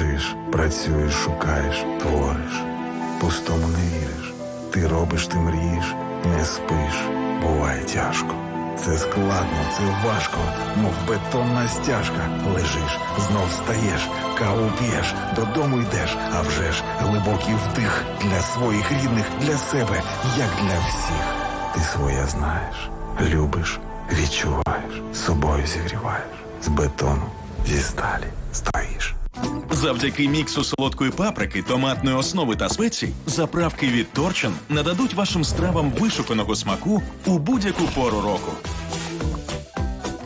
біжиш, працюєш, шукаєш, твориш, пустому не віриш. Ти робиш, ти мрієш, не спиш, буває тяжко. Це складно, це важко, мов бетонна стяжка. Лежиш, знов встаєш, каву п'єш, додому йдеш, а вже ж глибокий вдих для своїх рідних, для себе, як для всіх. Ти своє знаєш, любиш, відчуваєш, собою зігріваєш, з бетону, зі сталі стоїш. Завдяки міксу солодкої паприки, томатної основи та спецій, заправки від Торчин нададуть вашим стравам вишуканого смаку у будь-яку пору року.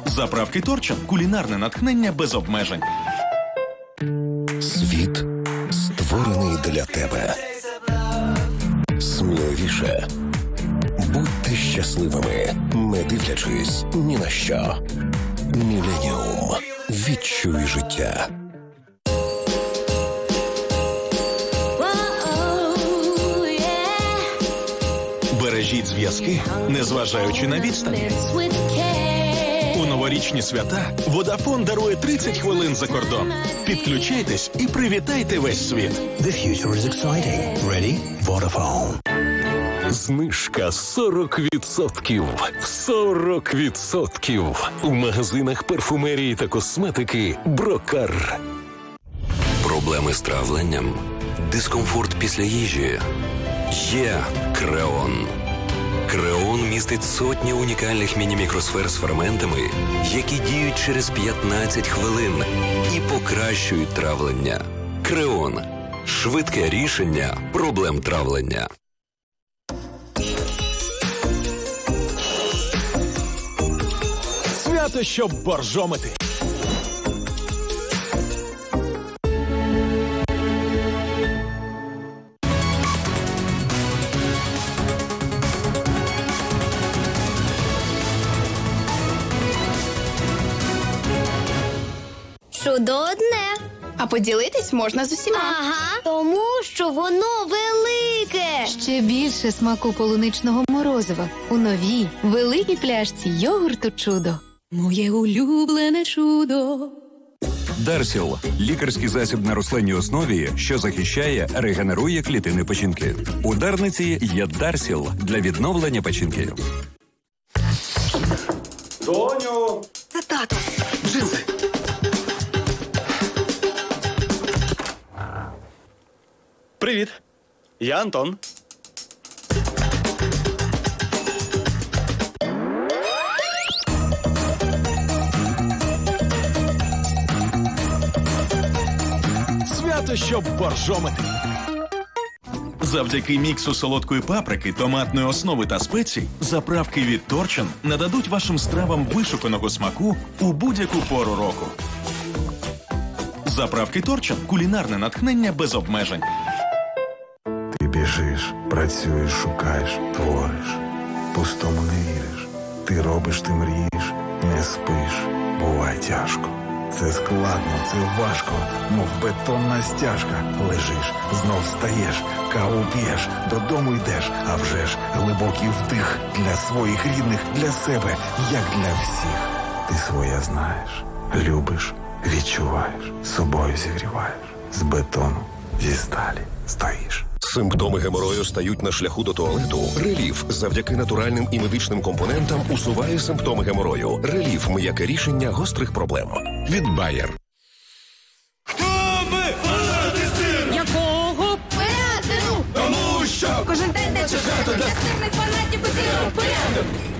Заправки Торчин кулінарне натхнення без обмежень. Світ створений для тебе. Сміливіше. Будьте щасливими, не дивлячись ні на що. Міленіум. Відчуй життя. Бережіть зв'язки, незважаючи на care. У новорічні свята Водафон дарує 30 хвилин за кордон. Підключайтесь і привітайте весь світ. The future is exciting. Ready? Vodafone. Знижка 40%. 40% у магазинах парфумерії та косметики Брокар. Проблеми з травленням, дискомфорт після їжі. Є Креон. Креон містить сотні унікальних міні-мікросфер з ферментами, які діють через 15 хвилин і покращують травлення. Креон швидке рішення проблем травлення. Свято, щоб боржомити. Чудо одне. А поділитись можна з усіма. Ага, тому що воно велике. Ще більше смаку полуничного морозива у новій великій пляшці йогурту чудо. Моє улюблене чудо. Дарсіл лікарський засіб на рослинній основі, що захищає, регенерує клітини печінки. У дарниці є Дарсіл для відновлення печінки. Доню! Це тато. Джинси! Привіт! Я Антон. Свято, щоб боржомити. Завдяки міксу солодкої паприки, томатної основи та спецій, заправки від Торчин нададуть вашим стравам вишуканого смаку у будь-яку пору року. Заправки Торчин кулінарне натхнення без обмежень. Біжиш, працюєш, шукаєш, твориш, пустому не віриш. Ти робиш, ти мрієш, не спиш, буває тяжко. Це складно, це важко, мов бетонна стяжка. Лежиш, знов встаєш, каву п'єш, додому йдеш, а вже ж глибокий вдих для своїх рідних, для себе, як для всіх. Ти своє знаєш, любиш, відчуваєш, собою зігріваєш, з бетону, зі сталі стоїш. Симптоми геморою стають на шляху до туалету. Реліф завдяки натуральним і медичним компонентам усуває симптоми геморою. Реліф м'яке рішення гострих проблем. Від Bayer. Якого порядину? Тому що Кожен день не чекати Для сильних фанатів усіх порядок.